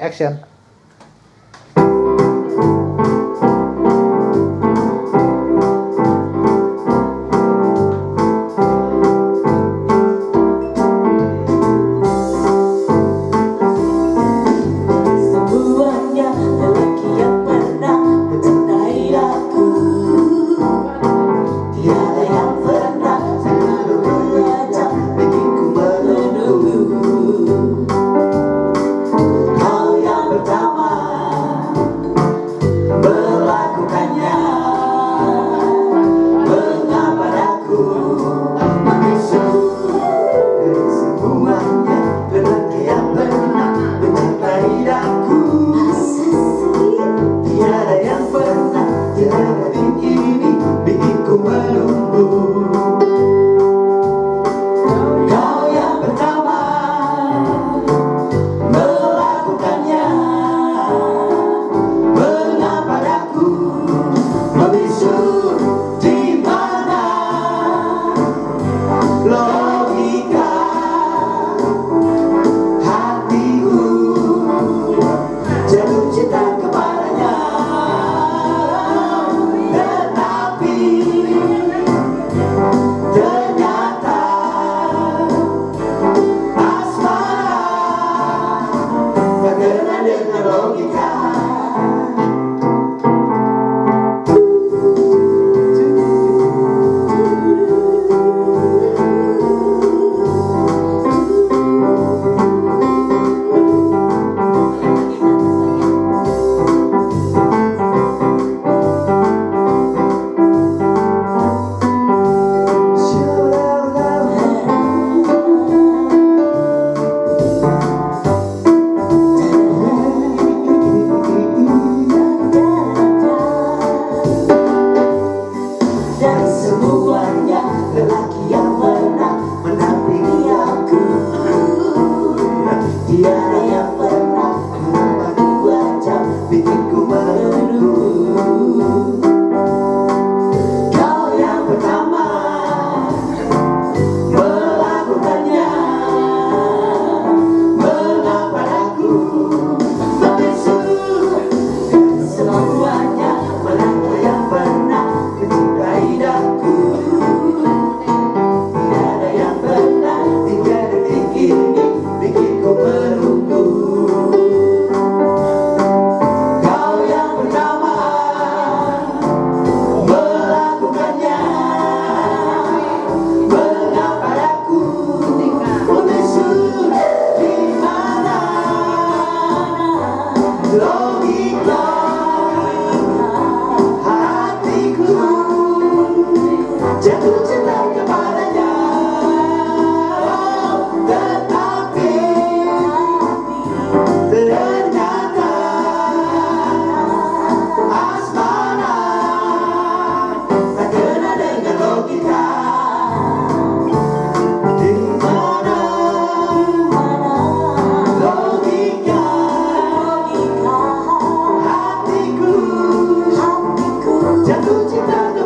Action. Dengan logika bikinku jatuh cinta